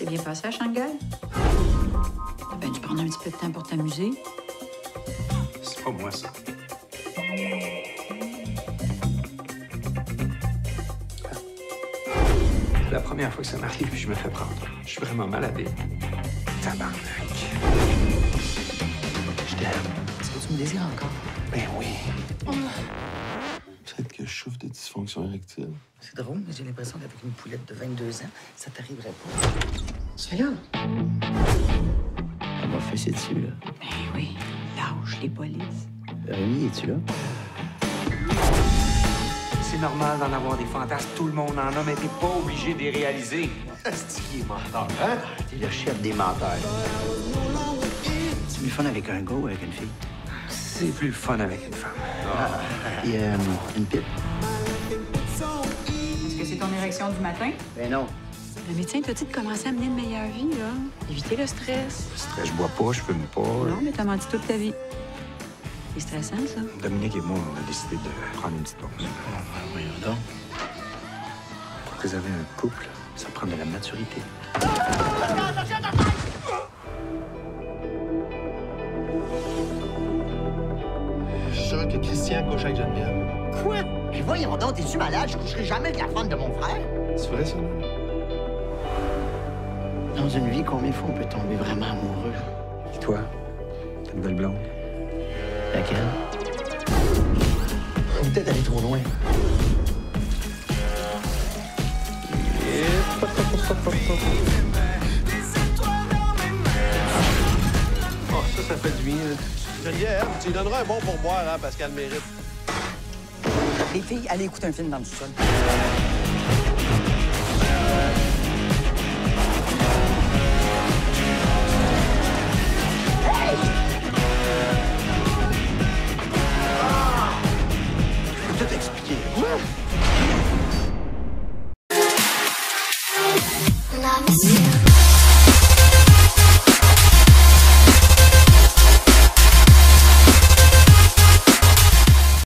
bien passé à Shanghai? Ben, tu prends un petit peu de temps pour t'amuser. C'est pas moi, ça. La première fois que ça m'arrive, je me fais prendre. Je suis vraiment mal habillé. Tabarnak. Je t'aime. Est-ce que tu me désires encore? Ben oui. Souffre de dysfonction érectile. C'est drôle, mais j'ai l'impression qu'avec une poulette de 22 ans, ça t'arriverait pas. C'est là. Elle m'a fessé dessus, là. Ben oui, lâche les polices. Rémi, es-tu là? C'est normal d'en avoir des fantasmes. Tout le monde en a, mais t'es pas obligé de les réaliser. Est-ce qu'il est menteur, hein? T'es le chef des menteurs. C'est plus fun avec un gars ou avec une fille? C'est plus fun avec une femme. Et euh, une pipe? Est-ce que c'est ton érection du matin? Ben non. Le médecin t'a dit de commencer à mener une meilleure vie, là. Éviter le stress. Stress, je bois pas, je fume pas. Non, mais t'as menti toute ta vie. C'est stressant, ça. Dominique et moi, on a décidé de prendre une petite pause. Voyons donc. Pour préserver un couple, ça prend de la maturité. Que Christian couche avec Geneviève. Quoi? Mais voyons donc, t'es-tu malade? Je coucherai jamais avec la femme de mon frère. C'est vrai, ça? Dans une vie, combien de fois on peut tomber vraiment amoureux? Et toi, ta nouvelle blonde? Laquelle? On est peut-être allé trop loin. Oh, ça, ça fait du bien. Geneviève, tu lui donneras un bon pourboire, hein, parce qu'elle mérite. Les filles, allez écouter un film dans le sous-sol. loves you.